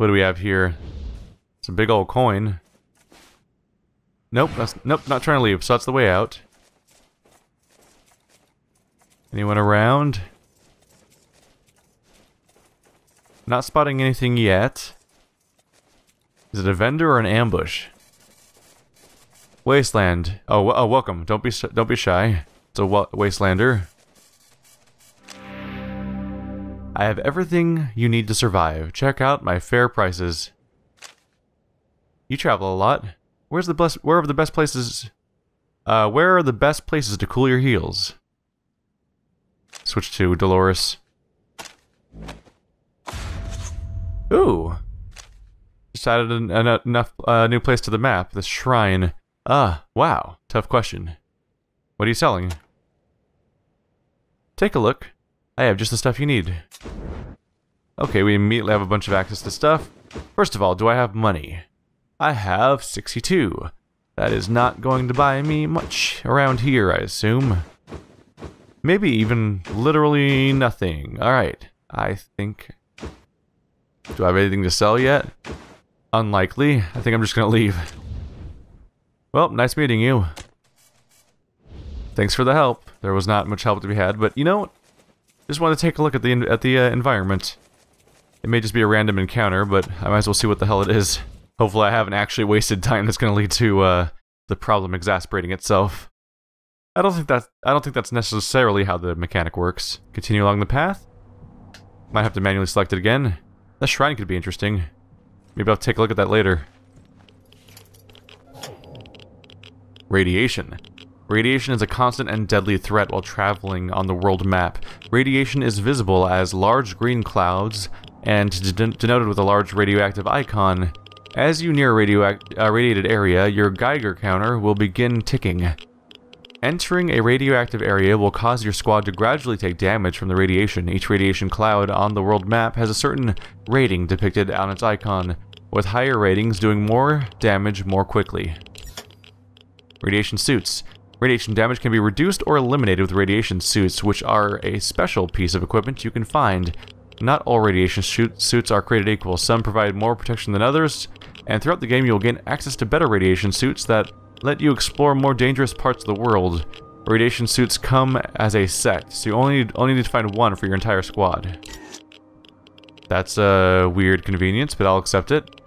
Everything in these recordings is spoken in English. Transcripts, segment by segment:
What do we have here? It's a big old coin. Nope, that's nope, not trying to leave, so that's the way out. Anyone around? Not spotting anything yet. Is it a vendor or an ambush? Wasteland. Oh, oh, welcome. Don't be don't be shy. It's a wastelander. I have everything you need to survive. Check out my fair prices. You travel a lot. Where's the best? Where are the best places? Uh, where are the best places to cool your heels? Switch to Dolores. Ooh. Just added an, an, enough uh, new place to the map. The shrine. Ah, wow. Tough question. What are you selling? Take a look. I have just the stuff you need. Okay, we immediately have a bunch of access to stuff. First of all, do I have money? I have 62. That is not going to buy me much around here, I assume. Maybe even literally nothing. Alright, I think... Do I have anything to sell yet? Unlikely. I think I'm just gonna leave. Well, nice meeting you. Thanks for the help. There was not much help to be had, but you know, just want to take a look at the at the uh, environment. It may just be a random encounter, but I might as well see what the hell it is. Hopefully I haven't actually wasted time that's going to lead to uh, the problem exasperating itself. I don't think that I don't think that's necessarily how the mechanic works. Continue along the path. Might have to manually select it again. That shrine could be interesting. Maybe I'll take a look at that later. Radiation. Radiation is a constant and deadly threat while traveling on the world map. Radiation is visible as large green clouds and denoted with a large radioactive icon. As you near a uh, radiated area, your Geiger counter will begin ticking. Entering a radioactive area will cause your squad to gradually take damage from the radiation. Each radiation cloud on the world map has a certain rating depicted on its icon, with higher ratings doing more damage more quickly. Radiation suits. Radiation damage can be reduced or eliminated with radiation suits, which are a special piece of equipment you can find. Not all radiation suits are created equal. Some provide more protection than others, and throughout the game you'll gain access to better radiation suits that let you explore more dangerous parts of the world. Radiation suits come as a set, so you only need, only need to find one for your entire squad. That's a weird convenience, but I'll accept it.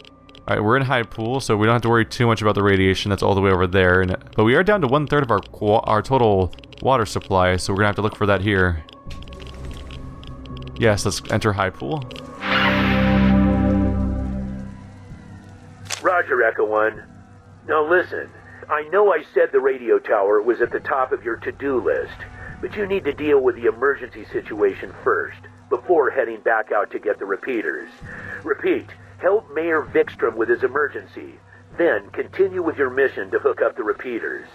Alright, we're in Highpool, so we don't have to worry too much about the radiation. That's all the way over there. And, but we are down to one-third of our, our total water supply, so we're to have to look for that here. Yes, let's enter Highpool. Roger, Echo One. Now listen, I know I said the radio tower was at the top of your to-do list, but you need to deal with the emergency situation first, before heading back out to get the repeaters. Repeat, Help Mayor Vikstrom with his emergency. Then continue with your mission to hook up the repeaters.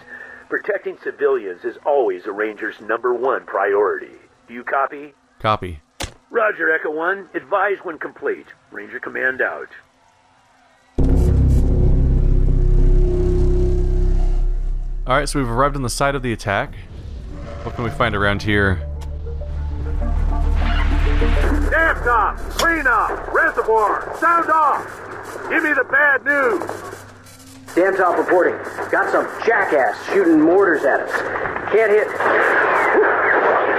Protecting civilians is always a ranger's number one priority. Do you copy? Copy. Roger, Echo 1. Advise when complete. Ranger Command out. Alright, so we've arrived on the site of the attack. What can we find around here? Dam top, clean up, reservoir, sound off. Give me the bad news. Dam top reporting. Got some jackass shooting mortars at us. Can't hit.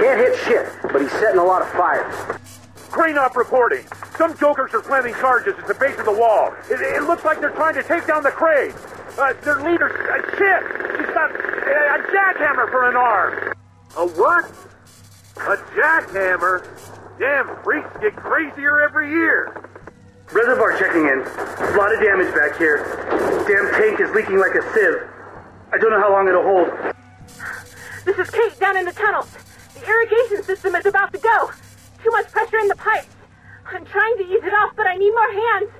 Can't hit shit, but he's setting a lot of fires. Crane up reporting. Some jokers are planting charges at the base of the wall. It, it looks like they're trying to take down the crane. Uh, their leader, uh, shit! She's got uh, a jackhammer for an arm. A what? A jackhammer? Damn freaks get crazier every year. Reservoir checking in. A lot of damage back here. Damn tank is leaking like a sieve. I don't know how long it'll hold. This is Kate down in the tunnels. The irrigation system is about to go. Too much pressure in the pipes. I'm trying to ease it off, but I need more hands.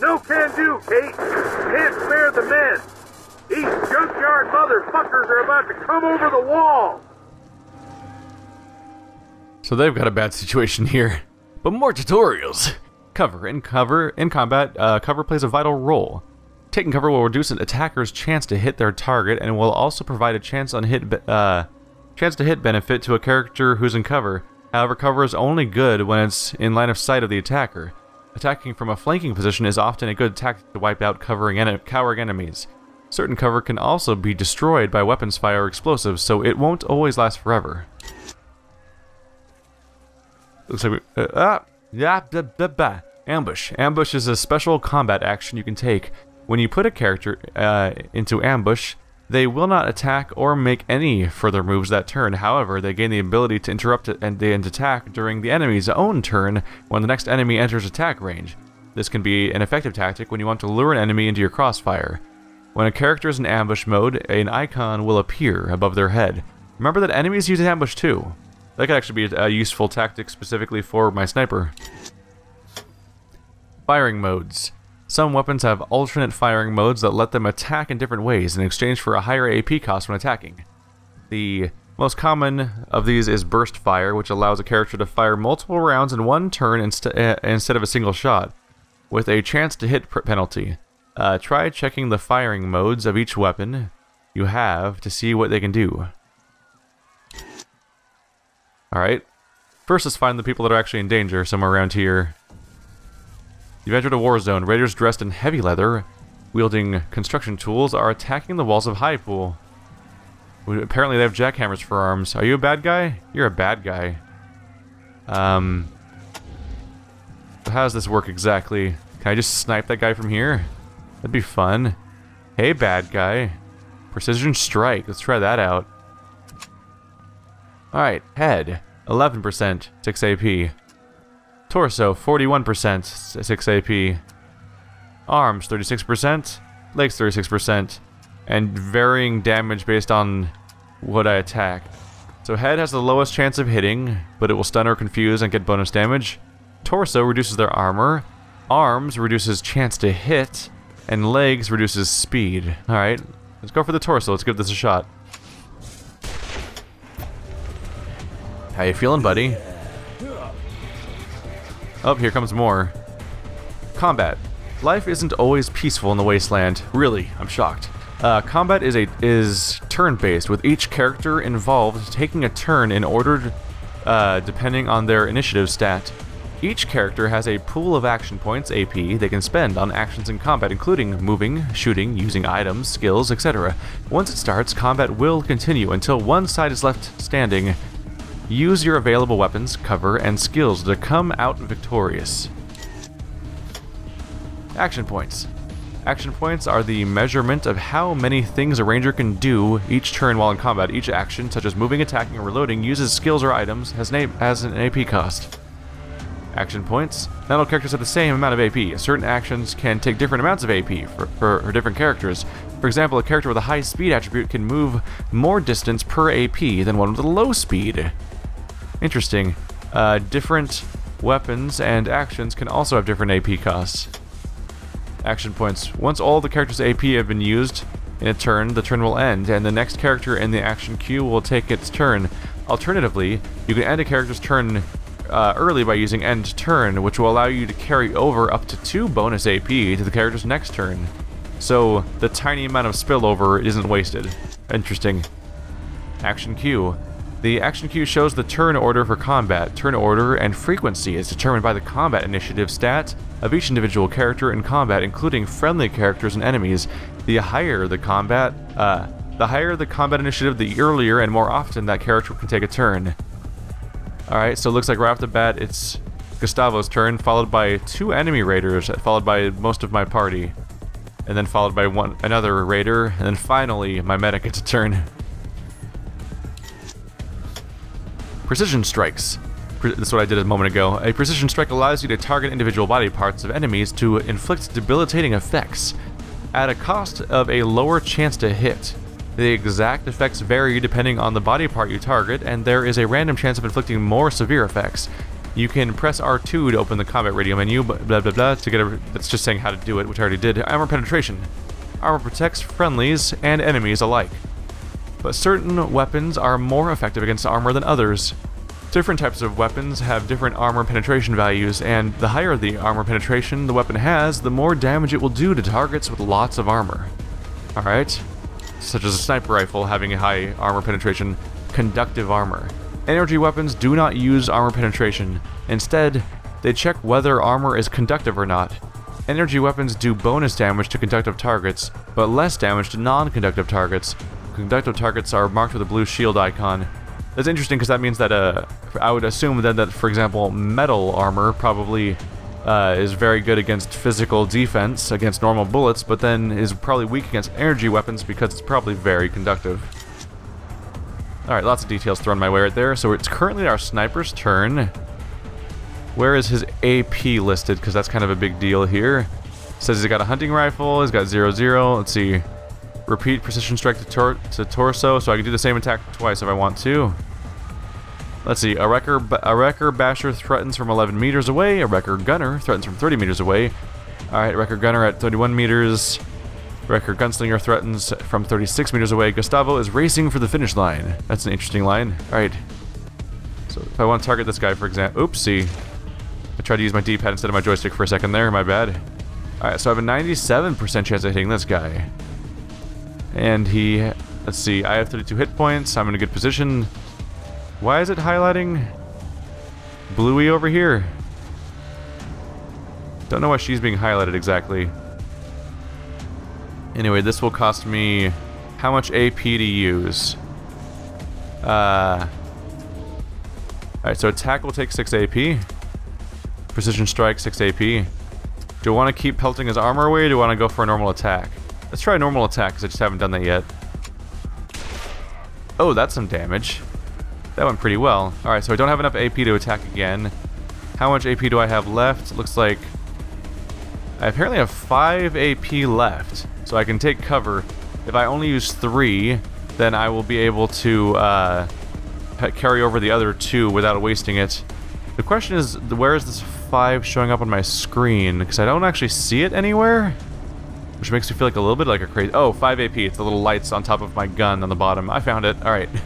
No can do, Kate. Can't spare the men. These junkyard motherfuckers are about to come over the wall. So they've got a bad situation here. But more tutorials! Cover. In cover, in combat, uh, cover plays a vital role. Taking cover will reduce an attacker's chance to hit their target and will also provide a chance on hit uh, chance to hit benefit to a character who's in cover. However, cover is only good when it's in line of sight of the attacker. Attacking from a flanking position is often a good tactic to wipe out covering en cowering enemies. Certain cover can also be destroyed by weapons fire or explosives, so it won't always last forever. Looks like we... Uh, ah! Yeah, blah, blah, blah. Ambush. Ambush is a special combat action you can take. When you put a character uh, into ambush, they will not attack or make any further moves that turn. However, they gain the ability to interrupt and, and attack during the enemy's own turn when the next enemy enters attack range. This can be an effective tactic when you want to lure an enemy into your crossfire. When a character is in ambush mode, an icon will appear above their head. Remember that enemies use ambush too. That could actually be a useful tactic specifically for my sniper. Firing modes. Some weapons have alternate firing modes that let them attack in different ways in exchange for a higher AP cost when attacking. The most common of these is burst fire, which allows a character to fire multiple rounds in one turn inst uh, instead of a single shot, with a chance to hit penalty. Uh, try checking the firing modes of each weapon you have to see what they can do. Alright. First, let's find the people that are actually in danger somewhere around here. You've entered a war zone. Raiders dressed in heavy leather, wielding construction tools, are attacking the walls of Highpool. Apparently they have jackhammers for arms. Are you a bad guy? You're a bad guy. Um... How does this work exactly? Can I just snipe that guy from here? That'd be fun. Hey, bad guy. Precision strike. Let's try that out. Alright, head. 11%, 6 AP. Torso, 41%, 6 AP. Arms, 36%. Legs, 36%. And varying damage based on what I attack. So head has the lowest chance of hitting, but it will stun or confuse and get bonus damage. Torso reduces their armor. Arms reduces chance to hit. And legs reduces speed. Alright, let's go for the torso. Let's give this a shot. How you feeling, buddy? Oh, here comes more. Combat. Life isn't always peaceful in the wasteland. Really, I'm shocked. Uh, combat is a is turn-based, with each character involved taking a turn in order, uh, depending on their initiative stat. Each character has a pool of action points, AP, they can spend on actions in combat, including moving, shooting, using items, skills, etc. Once it starts, combat will continue until one side is left standing, Use your available weapons, cover, and skills to come out victorious. Action points. Action points are the measurement of how many things a ranger can do each turn while in combat. Each action, such as moving, attacking, or reloading, uses skills or items, has an, an AP cost. Action points. Not all characters have the same amount of AP. Certain actions can take different amounts of AP for, for, for different characters. For example, a character with a high speed attribute can move more distance per AP than one with a low speed. Interesting. Uh, different weapons and actions can also have different AP costs. Action points. Once all the character's AP have been used in a turn, the turn will end, and the next character in the action queue will take its turn. Alternatively, you can end a character's turn uh, early by using end turn, which will allow you to carry over up to two bonus AP to the character's next turn. So the tiny amount of spillover isn't wasted. Interesting. Action queue. The action queue shows the turn order for combat. Turn order and frequency is determined by the combat initiative stat of each individual character in combat, including friendly characters and enemies. The higher the combat, uh, the higher the combat initiative, the earlier and more often that character can take a turn. Alright, so it looks like right off the bat it's Gustavo's turn, followed by two enemy raiders, followed by most of my party. And then followed by one another raider, and then finally my medic gets a turn. Precision strikes. That's what I did a moment ago. A precision strike allows you to target individual body parts of enemies to inflict debilitating effects at a cost of a lower chance to hit. The exact effects vary depending on the body part you target, and there is a random chance of inflicting more severe effects. You can press R2 to open the combat radio menu, blah blah blah, to get a. That's just saying how to do it, which I already did. Armor penetration. Armor protects friendlies and enemies alike but certain weapons are more effective against armor than others. Different types of weapons have different armor penetration values, and the higher the armor penetration the weapon has, the more damage it will do to targets with lots of armor. Alright? Such as a sniper rifle having a high armor penetration, conductive armor. Energy weapons do not use armor penetration. Instead, They check whether armor is conductive or not. Energy weapons do bonus damage to conductive targets, but less damage to non-conductive targets. Conductive targets are marked with a blue shield icon. That's interesting because that means that uh, I would assume then that, for example, metal armor probably uh, is very good against physical defense against normal bullets, but then is probably weak against energy weapons because it's probably very conductive. Alright, lots of details thrown my way right there. So it's currently our sniper's turn. Where is his AP listed? Because that's kind of a big deal here. Says he's got a hunting rifle, he's got 0 0. Let's see. Repeat precision strike to, tor to torso, so I can do the same attack twice if I want to. Let's see. A wrecker, a wrecker basher threatens from 11 meters away. A wrecker gunner threatens from 30 meters away. Alright, wrecker gunner at 31 meters. Wrecker gunslinger threatens from 36 meters away. Gustavo is racing for the finish line. That's an interesting line. Alright. So if I want to target this guy, for example... Oopsie. I tried to use my D-pad instead of my joystick for a second there. My bad. Alright, so I have a 97% chance of hitting this guy. And he... Let's see. I have 32 hit points. I'm in a good position. Why is it highlighting Bluey over here? Don't know why she's being highlighted exactly. Anyway, this will cost me how much AP to use? Uh, Alright, so attack will take 6 AP. Precision strike, 6 AP. Do I want to keep pelting his armor away do I want to go for a normal attack? Let's try a normal attack because I just haven't done that yet. Oh, that's some damage. That went pretty well. Alright, so I don't have enough AP to attack again. How much AP do I have left? It looks like I apparently have 5 AP left. So I can take cover. If I only use 3, then I will be able to uh, carry over the other 2 without wasting it. The question is, where is this 5 showing up on my screen? Because I don't actually see it anywhere. Which makes me feel like a little bit like a crazy... Oh, 5 AP. It's the little lights on top of my gun on the bottom. I found it. Alright.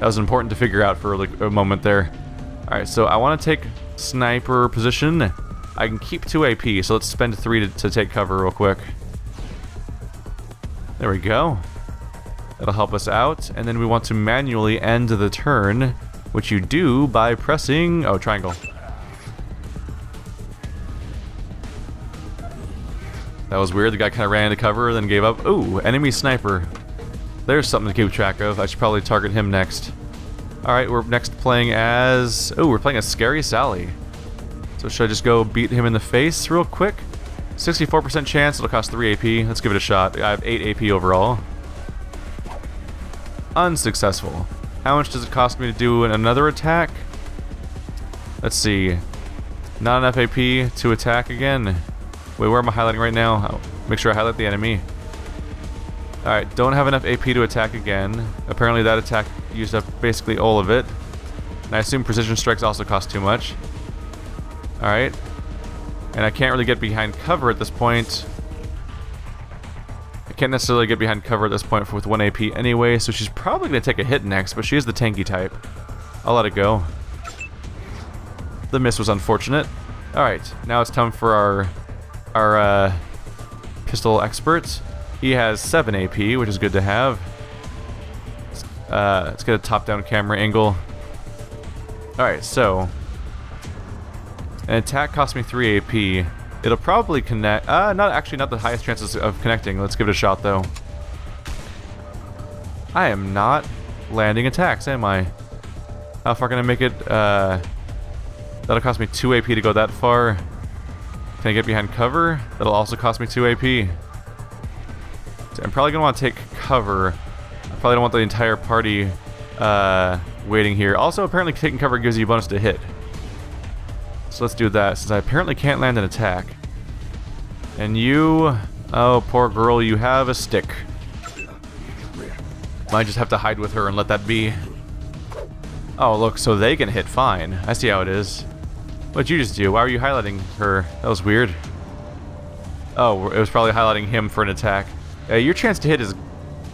That was important to figure out for a moment there. Alright, so I want to take sniper position. I can keep 2 AP, so let's spend 3 to, to take cover real quick. There we go. That'll help us out. And then we want to manually end the turn, which you do by pressing... Oh, triangle. That was weird. The guy kind of ran into cover, then gave up. Ooh, enemy sniper. There's something to keep track of. I should probably target him next. Alright, we're next playing as... Oh, we're playing as Scary Sally. So should I just go beat him in the face real quick? 64% chance, it'll cost 3 AP. Let's give it a shot. I have 8 AP overall. Unsuccessful. How much does it cost me to do another attack? Let's see. Not enough AP to attack again. Wait, where am I highlighting right now? Oh, make sure I highlight the enemy. Alright, don't have enough AP to attack again. Apparently that attack used up basically all of it. And I assume precision strikes also cost too much. Alright. And I can't really get behind cover at this point. I can't necessarily get behind cover at this point with 1 AP anyway, so she's probably going to take a hit next, but she is the tanky type. I'll let it go. The miss was unfortunate. Alright, now it's time for our, our uh, pistol expert. He has 7 AP, which is good to have. Uh, let's get a top-down camera angle. Alright, so... An attack cost me 3 AP. It'll probably connect... Uh, not actually not the highest chances of connecting. Let's give it a shot, though. I am not landing attacks, am I? How far can I make it? Uh, that'll cost me 2 AP to go that far. Can I get behind cover? That'll also cost me 2 AP. I'm probably going to want to take cover. I probably don't want the entire party uh, waiting here. Also, apparently taking cover gives you a bonus to hit. So let's do that, since I apparently can't land an attack. And you... Oh, poor girl, you have a stick. Might just have to hide with her and let that be. Oh, look, so they can hit fine. I see how it is. What'd you just do? Why were you highlighting her? That was weird. Oh, it was probably highlighting him for an attack. Uh, your chance to hit is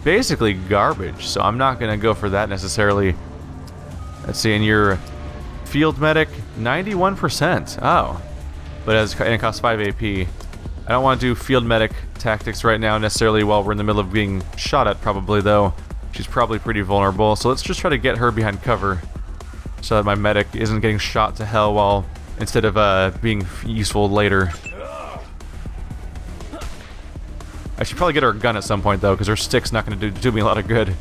basically garbage, so I'm not going to go for that necessarily. Let's see, and your field medic, 91%. Oh. But as, and it costs 5 AP. I don't want to do field medic tactics right now necessarily while we're in the middle of being shot at probably, though. She's probably pretty vulnerable, so let's just try to get her behind cover so that my medic isn't getting shot to hell while instead of uh, being useful later. I should probably get her gun at some point though, because her stick's not going to do, do me a lot of good.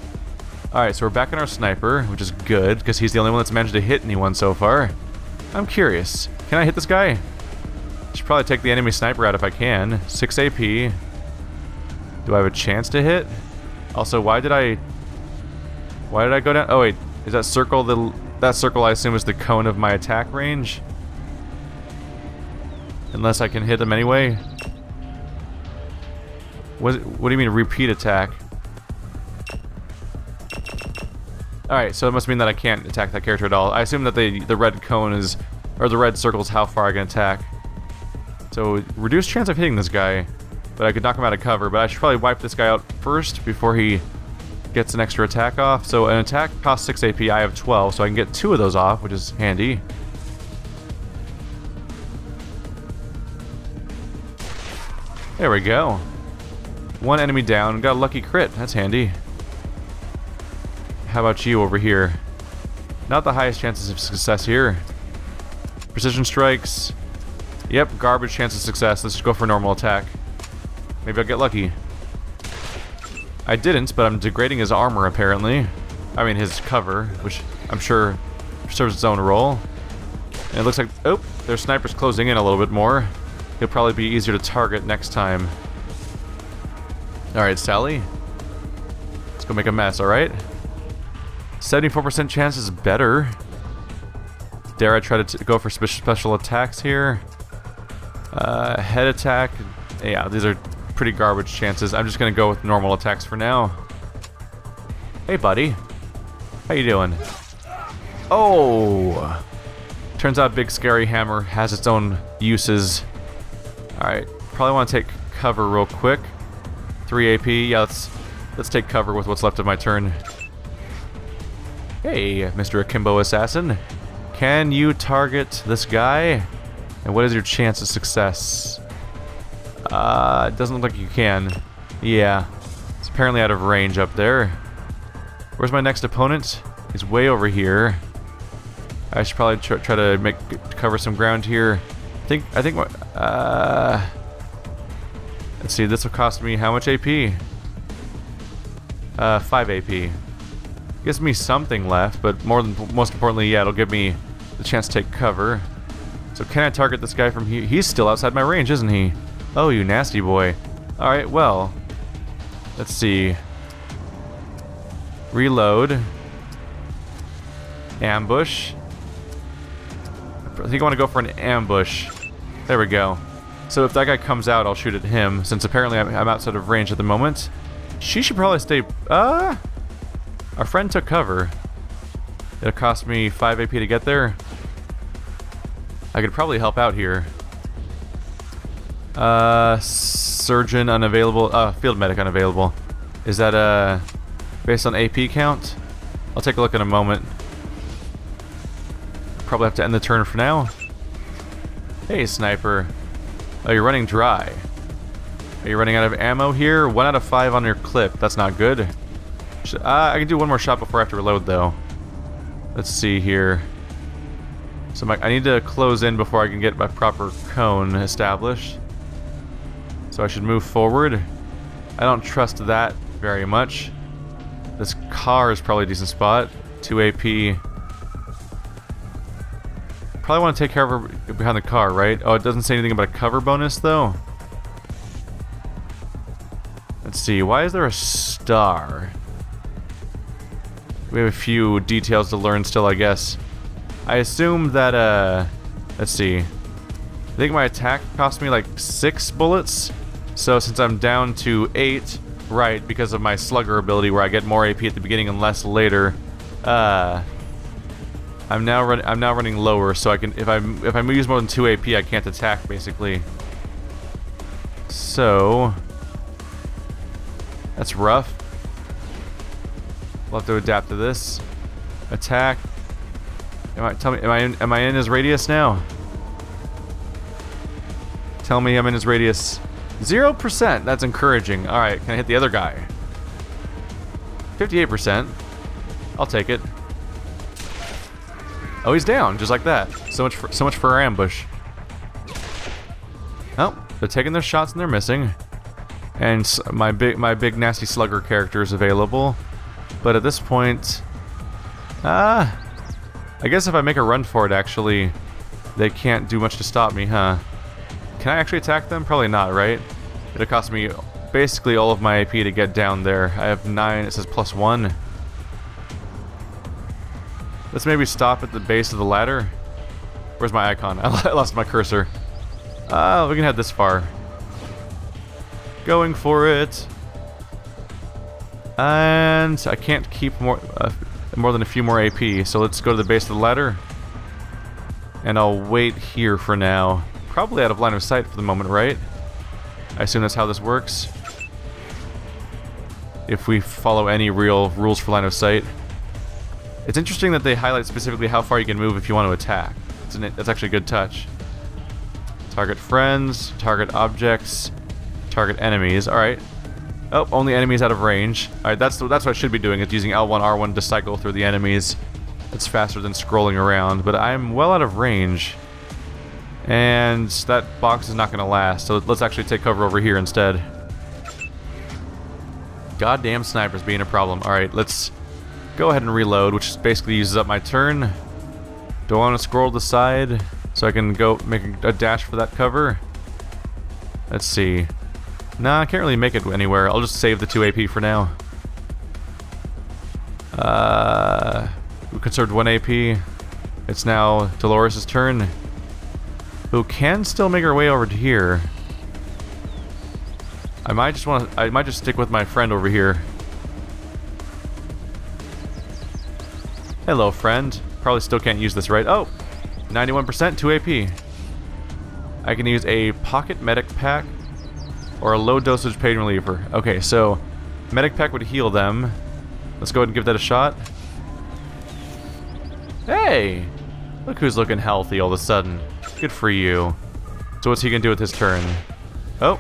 Alright, so we're back on our sniper, which is good, because he's the only one that's managed to hit anyone so far. I'm curious. Can I hit this guy? Should probably take the enemy sniper out if I can. 6 AP. Do I have a chance to hit? Also, why did I... Why did I go down? Oh, wait. Is that circle the... That circle, I assume, is the cone of my attack range? Unless I can hit them anyway. What, what do you mean, repeat attack? Alright, so it must mean that I can't attack that character at all. I assume that the, the red cone is... Or the red circle is how far I can attack. So, reduced chance of hitting this guy. But I could knock him out of cover. But I should probably wipe this guy out first before he gets an extra attack off. So an attack costs 6 AP, I have 12, so I can get two of those off, which is handy. There we go. One enemy down, got a lucky crit, that's handy. How about you over here? Not the highest chances of success here. Precision strikes. Yep, garbage chance of success. Let's just go for a normal attack. Maybe I'll get lucky. I didn't, but I'm degrading his armor, apparently. I mean, his cover, which I'm sure serves its own role. And it looks like... Oh, their sniper's closing in a little bit more. He'll probably be easier to target next time. Alright, Sally. Let's go make a mess, alright? 74% chance is better. Dare I try to go for spe special attacks here? Uh, head attack. Yeah, these are pretty garbage chances. I'm just gonna go with normal attacks for now. Hey, buddy. How you doing? Oh! Turns out Big Scary Hammer has its own uses. Alright, probably want to take cover real quick. 3 AP, yeah, let's, let's take cover with what's left of my turn. Hey, Mr. Akimbo Assassin. Can you target this guy? And what is your chance of success? Uh, it doesn't look like you can. Yeah. It's apparently out of range up there. Where's my next opponent? He's way over here. I should probably tr try to make cover some ground here. I think I think uh Let's see, this will cost me how much AP? Uh 5 AP. Gives me something left, but more than most importantly, yeah, it'll give me the chance to take cover. So can I target this guy from here? He's still outside my range, isn't he? Oh, you nasty boy. Alright, well. Let's see. Reload. Ambush. I think I want to go for an ambush. There we go. So if that guy comes out, I'll shoot at him, since apparently I'm, I'm outside of range at the moment. She should probably stay... Uh, our friend took cover. It'll cost me 5 AP to get there. I could probably help out here. Uh, surgeon unavailable. Uh, field medic unavailable. Is that uh based on AP count? I'll take a look in a moment. Probably have to end the turn for now. Hey, sniper. Oh, you're running dry. Are you running out of ammo here? One out of five on your clip. That's not good. Uh, I can do one more shot before I have to reload, though. Let's see here. So my, I need to close in before I can get my proper cone established. So I should move forward. I don't trust that very much. This car is probably a decent spot. 2 AP. Probably want to take care of her behind the car, right? Oh, it doesn't say anything about a cover bonus, though. Let's see. Why is there a star? We have a few details to learn still, I guess. I assume that, uh... Let's see. I think my attack cost me like six bullets. So since I'm down to eight, right, because of my slugger ability where I get more AP at the beginning and less later, uh... I'm now running. I'm now running lower, so I can. If I if I use more than two AP, I can't attack basically. So that's rough. We'll have to adapt to this. Attack. Am I tell me am I in am I in his radius now? Tell me I'm in his radius. Zero percent. That's encouraging. All right, can I hit the other guy? Fifty-eight percent. I'll take it. Oh, he's down, just like that. So much for, so much for our ambush. Oh, they're taking their shots and they're missing. And my big my big nasty slugger character is available. But at this point, ah, I guess if I make a run for it, actually, they can't do much to stop me, huh? Can I actually attack them? Probably not, right? It'll cost me basically all of my AP to get down there. I have 9, it says plus 1. Let's maybe stop at the base of the ladder. Where's my icon? I lost my cursor. Uh, we can head this far. Going for it. And I can't keep more uh, more than a few more AP, so let's go to the base of the ladder. And I'll wait here for now. Probably out of line of sight for the moment, right? I assume that's how this works. If we follow any real rules for line of sight. It's interesting that they highlight specifically how far you can move if you want to attack. An, that's actually a good touch. Target friends, target objects, target enemies. Alright. Oh, only enemies out of range. Alright, that's, that's what I should be doing, It's using L1, R1 to cycle through the enemies. It's faster than scrolling around, but I'm well out of range. And that box is not going to last, so let's actually take cover over here instead. Goddamn snipers being a problem. Alright, let's go ahead and reload, which basically uses up my turn. Do I want to scroll to the side so I can go make a dash for that cover? Let's see. Nah, I can't really make it anywhere. I'll just save the 2 AP for now. Uh, we conserved 1 AP. It's now Dolores' turn. Who can still make her way over to here. I might just want to, I might just stick with my friend over here. Hello, friend. Probably still can't use this, right? Oh, 91%, 2 AP. I can use a pocket medic pack or a low dosage pain reliever. Okay, so medic pack would heal them. Let's go ahead and give that a shot. Hey! Look who's looking healthy all of a sudden. Good for you. So what's he gonna do with his turn? Oh.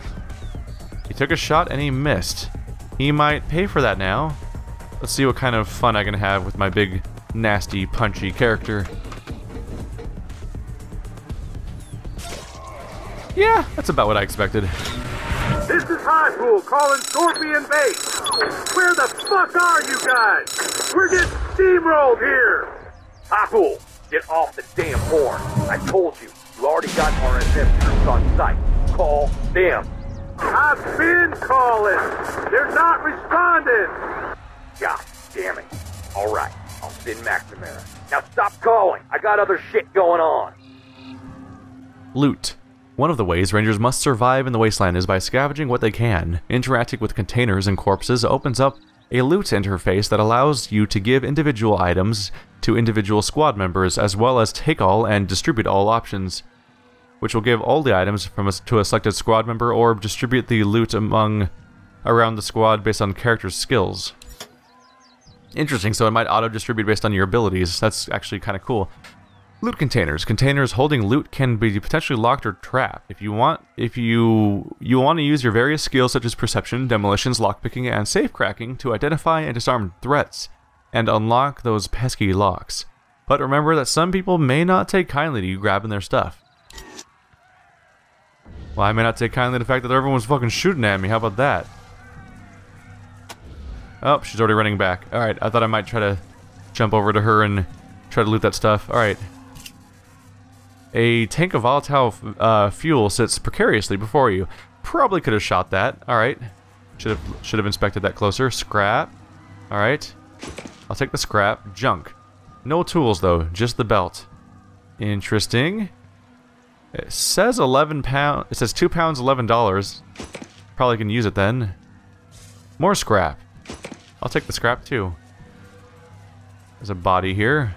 He took a shot and he missed. He might pay for that now. Let's see what kind of fun I can have with my big, nasty, punchy character. Yeah, that's about what I expected. This is Highpool calling Scorpion Base. Where the fuck are you guys? We're getting steamrolled here. Highpool, get off the damn horn. I told you, you already got RSM troops on site. Call them. I've been calling. They're not responding. God damn it. All right, I'll McNamara. Now stop calling. I got other shit going on. Loot. One of the ways Rangers must survive in the wasteland is by scavenging what they can. Interacting with containers and corpses opens up a loot interface that allows you to give individual items to individual squad members, as well as take all and distribute all options, which will give all the items from a, to a selected squad member or distribute the loot among around the squad based on character's skills. Interesting, so it might auto-distribute based on your abilities. That's actually kind of cool. Loot containers. Containers holding loot can be potentially locked or trapped. If you want, if you you want to use your various skills such as perception, demolitions, lockpicking, and safe cracking to identify and disarm threats and unlock those pesky locks. But remember that some people may not take kindly to you grabbing their stuff. Well, I may not take kindly to the fact that everyone's fucking shooting at me. How about that? Oh, she's already running back. Alright, I thought I might try to jump over to her and try to loot that stuff. Alright. A tank of volatile uh, fuel sits precariously before you. Probably could have shot that. Alright. Should have should have inspected that closer. Scrap. Alright. I'll take the scrap. Junk. No tools though, just the belt. Interesting. It says 11 pound. It says 2 pounds 11 dollars. Probably can use it then. More scrap. I'll take the scrap too. There's a body here.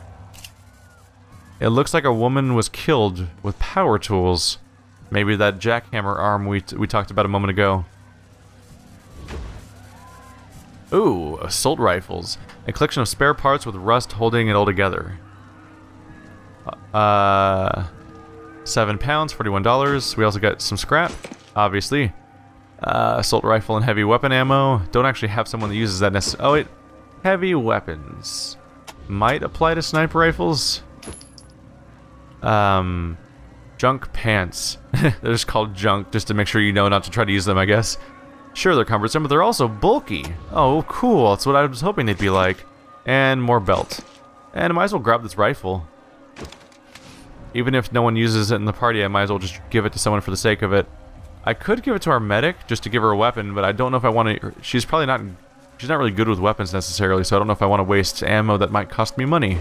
It looks like a woman was killed with power tools. Maybe that jackhammer arm we, we talked about a moment ago. Ooh, assault rifles. A collection of spare parts with rust holding it all together. Uh, seven pounds, forty-one dollars. We also got some scrap, obviously. Uh, assault rifle and heavy weapon ammo. Don't actually have someone that uses that necessarily. Oh wait, heavy weapons might apply to sniper rifles. Um, junk pants. they're just called junk, just to make sure you know not to try to use them, I guess. Sure, they're cumbersome, but they're also bulky. Oh, cool. That's what I was hoping they'd be like. And more belt. And I might as well grab this rifle. Even if no one uses it in the party, I might as well just give it to someone for the sake of it. I could give it to our medic, just to give her a weapon, but I don't know if I want to... She's probably not... She's not really good with weapons necessarily, so I don't know if I want to waste ammo that might cost me money.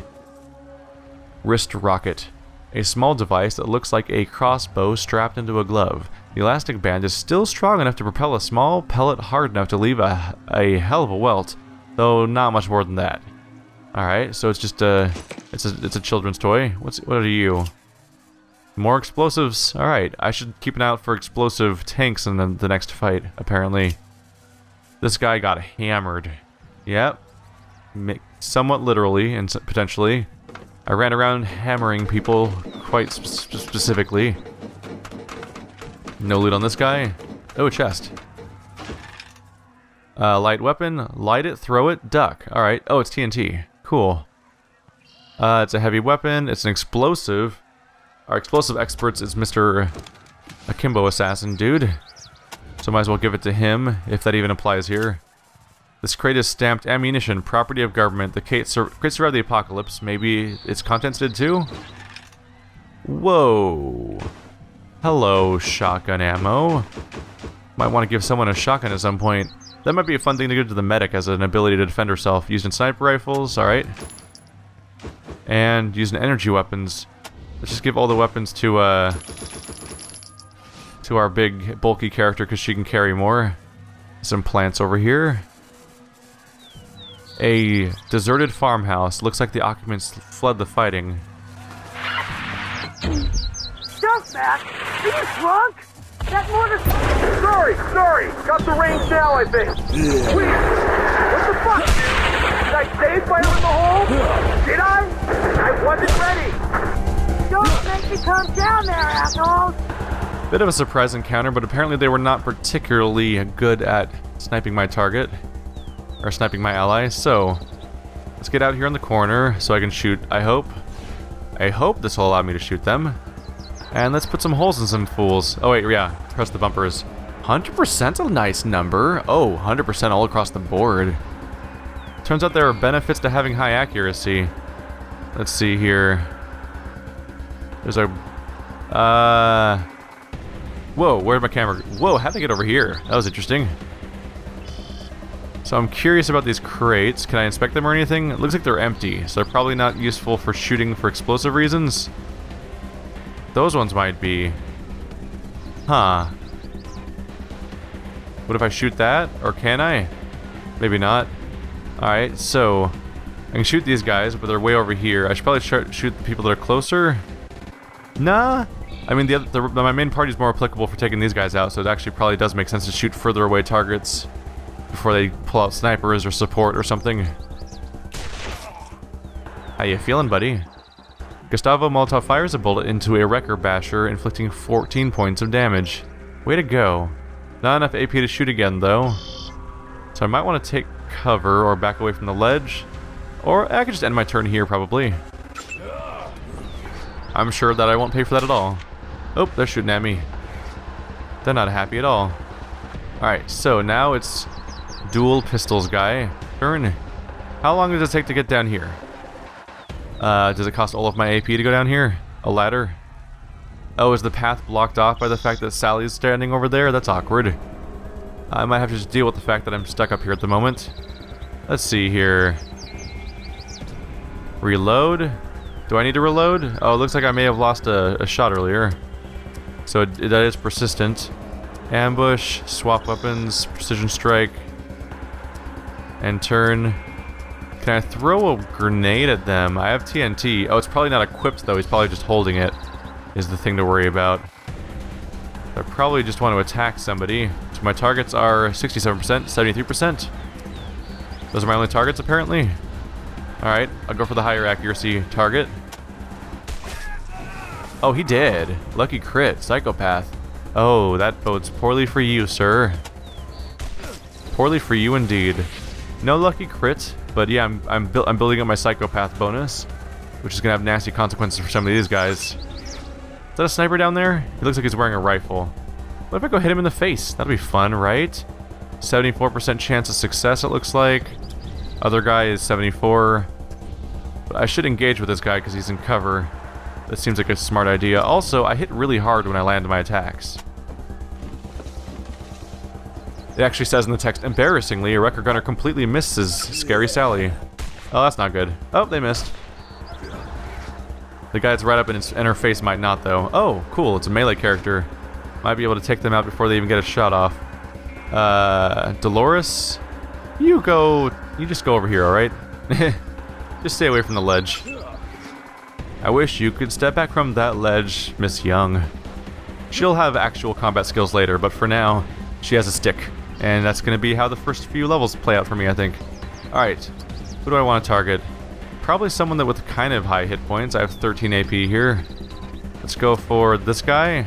Wrist rocket. A small device that looks like a crossbow strapped into a glove. The elastic band is still strong enough to propel a small pellet hard enough to leave a, a hell of a welt, though not much more than that. Alright, so it's just a... It's a, it's a children's toy. What's What are you? More explosives. Alright, I should keep an eye out for explosive tanks in the, the next fight, apparently. This guy got hammered. Yep. Somewhat literally, and potentially. I ran around hammering people quite sp specifically. No loot on this guy. Oh, chest. Uh, light weapon. Light it, throw it, duck. Alright. Oh, it's TNT. Cool. Uh, it's a heavy weapon. It's an explosive. Our explosive experts is Mr. Akimbo Assassin dude. So might as well give it to him, if that even applies here. This crate is stamped ammunition, property of government. The crate, sur crate survived the apocalypse. Maybe its contents did too? Whoa. Hello, shotgun ammo. Might want to give someone a shotgun at some point. That might be a fun thing to give to the medic as an ability to defend herself. Using sniper rifles, alright. And using energy weapons. Let's just give all the weapons to, uh... To our big, bulky character, because she can carry more. Some plants over here. A deserted farmhouse. Looks like the occupants fled the fighting. Stop, Mac! Are you drunk? That mortar... Sorry, sorry! Got the range now, I think. Wait, what the fuck? Did I save fire in the hole? Did I? I wasn't ready! Don't down there, assholes! Bit of a surprise encounter, but apparently they were not particularly good at sniping my target. Or sniping my ally, so... Let's get out here in the corner so I can shoot, I hope. I hope this will allow me to shoot them. And let's put some holes in some fools. Oh wait, yeah, press the bumpers. 100% a nice number. Oh, 100% all across the board. Turns out there are benefits to having high accuracy. Let's see here. There's a... Uh... Whoa, where'd my camera... Whoa, how'd they get over here? That was interesting. So I'm curious about these crates. Can I inspect them or anything? It looks like they're empty, so they're probably not useful for shooting for explosive reasons. Those ones might be. Huh. What if I shoot that? Or can I? Maybe not. Alright, so... I can shoot these guys, but they're way over here. I should probably shoot the people that are closer. Nah. I mean, the, other, the, my main party is more applicable for taking these guys out, so it actually probably does make sense to shoot further away targets before they pull out snipers or support or something. How you feeling, buddy? Gustavo Molotov fires a bullet into a Wrecker Basher, inflicting 14 points of damage. Way to go. Not enough AP to shoot again, though. So I might want to take cover or back away from the ledge. Or I could just end my turn here, probably. I'm sure that I won't pay for that at all. Oh, they're shooting at me. They're not happy at all. Alright, so now it's dual pistols guy. Turn. How long does it take to get down here? Uh, does it cost all of my AP to go down here? A ladder? Oh, is the path blocked off by the fact that Sally's standing over there? That's awkward. I might have to just deal with the fact that I'm stuck up here at the moment. Let's see here. Reload. Do I need to reload? Oh, it looks like I may have lost a, a shot earlier. So it, it, that is persistent. Ambush, swap weapons, precision strike, and turn. Can I throw a grenade at them? I have TNT. Oh, it's probably not equipped though. He's probably just holding it. Is the thing to worry about. I probably just want to attack somebody. So my targets are 67%, 73%. Those are my only targets apparently. Alright, I'll go for the higher accuracy target. Oh, he did. Lucky crit. Psychopath. Oh, that bodes poorly for you, sir. Poorly for you indeed. No lucky crit, but yeah, I'm I'm, bu I'm building up my psychopath bonus, which is gonna have nasty consequences for some of these guys. Is that a sniper down there? He looks like he's wearing a rifle. What if I go hit him in the face? That'd be fun, right? 74% chance of success, it looks like. Other guy is 74. But I should engage with this guy because he's in cover. That seems like a smart idea. Also, I hit really hard when I land my attacks. It actually says in the text, embarrassingly, a record gunner completely misses Scary Sally. Oh, that's not good. Oh, they missed. The guy that's right up in his inner face might not, though. Oh, cool, it's a melee character. Might be able to take them out before they even get a shot off. Uh, Dolores? You go... You just go over here, alright? just stay away from the ledge. I wish you could step back from that ledge, Miss Young. She'll have actual combat skills later, but for now, she has a stick. And that's going to be how the first few levels play out for me, I think. Alright, who do I want to target? Probably someone that with kind of high hit points. I have 13 AP here. Let's go for this guy.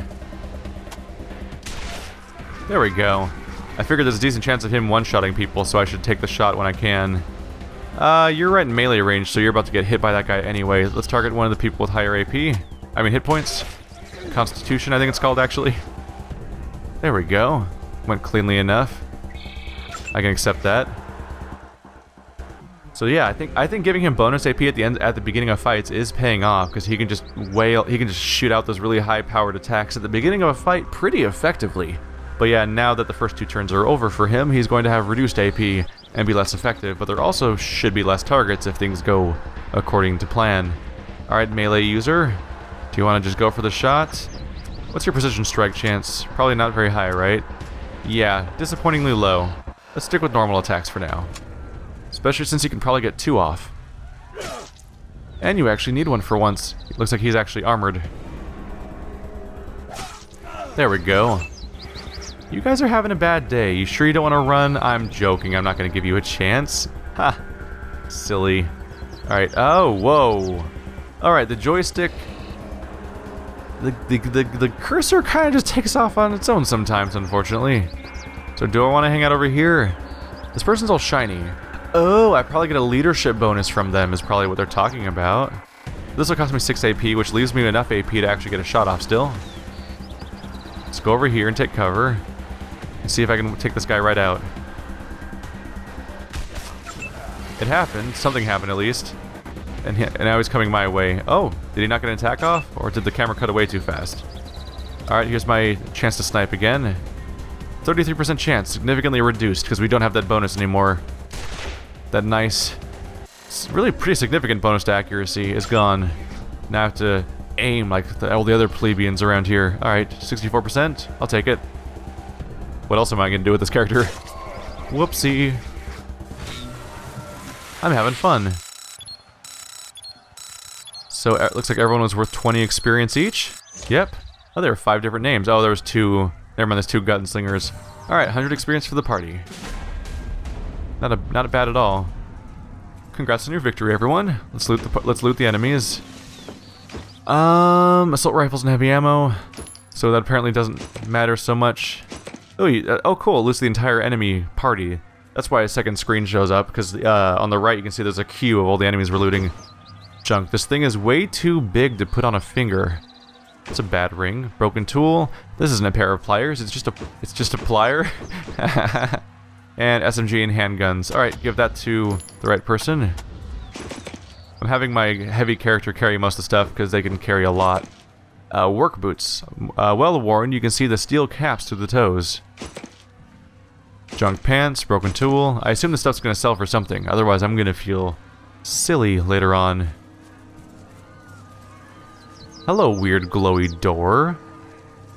There we go. I figured there's a decent chance of him one-shotting people, so I should take the shot when I can. Uh, you're right in melee range, so you're about to get hit by that guy anyway. Let's target one of the people with higher AP. I mean hit points. Constitution, I think it's called, actually. There we go. Went cleanly enough. I can accept that. So yeah, I think I think giving him bonus AP at the end at the beginning of fights is paying off because he can just wail he can just shoot out those really high powered attacks at the beginning of a fight pretty effectively. But yeah, now that the first two turns are over for him, he's going to have reduced AP and be less effective, but there also should be less targets if things go according to plan. Alright, melee user, do you want to just go for the shot? What's your precision strike chance? Probably not very high, right? Yeah, disappointingly low. Let's stick with normal attacks for now. Especially since you can probably get two off. And you actually need one for once. Looks like he's actually armored. There we go. You guys are having a bad day. You sure you don't want to run? I'm joking. I'm not going to give you a chance. Ha. Silly. Alright. Oh, whoa. Alright, the joystick... The, the, the, the cursor kind of just takes off on its own sometimes, unfortunately. So do I want to hang out over here? This person's all shiny. Oh, I probably get a leadership bonus from them is probably what they're talking about. This will cost me 6 AP, which leaves me enough AP to actually get a shot off still. Let's go over here and take cover. And see if I can take this guy right out. It happened. Something happened at least. And, and now he's coming my way. Oh, did he not get an attack off? Or did the camera cut away too fast? Alright, here's my chance to snipe again. 33% chance, significantly reduced, because we don't have that bonus anymore that nice, really pretty significant bonus to accuracy is gone. Now I have to aim like the, all the other plebeians around here. Alright, 64%, I'll take it. What else am I going to do with this character? Whoopsie. I'm having fun. So it looks like everyone was worth 20 experience each. Yep. Oh, there are five different names. Oh, there was two. Never mind, there's two gunslingers. Alright, 100 experience for the party. Not a not a bad at all. Congrats on your victory, everyone. Let's loot the let's loot the enemies. Um, assault rifles and heavy ammo. So that apparently doesn't matter so much. Oh, you, uh, oh, cool! Loots the entire enemy party. That's why a second screen shows up because uh, on the right you can see there's a queue of all the enemies we're looting. Junk. This thing is way too big to put on a finger. It's a bad ring. Broken tool. This isn't a pair of pliers. It's just a. It's just a plier. And SMG and handguns. Alright, give that to the right person. I'm having my heavy character carry most of the stuff because they can carry a lot. Uh, work boots. Uh, well worn, you can see the steel caps to the toes. Junk pants, broken tool. I assume this stuff's going to sell for something, otherwise I'm going to feel silly later on. Hello, weird glowy door.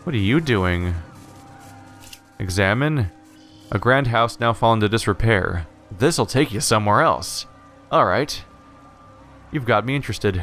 What are you doing? Examine. A grand house now fallen to disrepair. This'll take you somewhere else. Alright. You've got me interested.